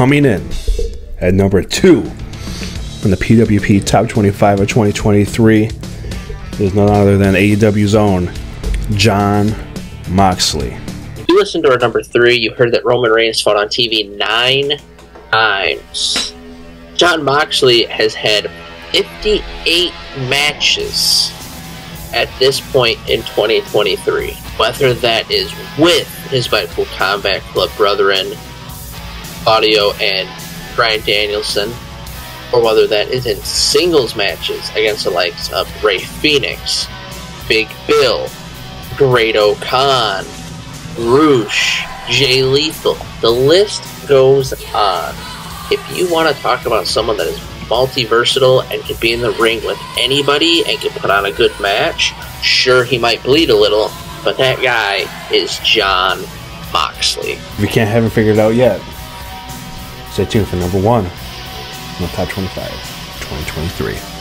coming in at number two in the PWP Top 25 of 2023 is none other than AEW's own Jon Moxley. You listened to our number three. You heard that Roman Reigns fought on TV nine times. Jon Moxley has had 58 matches at this point in 2023. Whether that is with his Fightful Combat Club brethren, Claudio and Bryan Danielson, or whether that is in singles matches against the likes of Rey Fenix, Big Bill, Great-O-Khan, Rush, Jay Lethal. The list goes on. If you want to talk about someone that is multi-versatile and can be in the ring with anybody and can put on a good match, sure he might bleed a little, but that guy is Jon Moxley. We can't have it figured out yet, stay tuned for number one on the top 25 2023.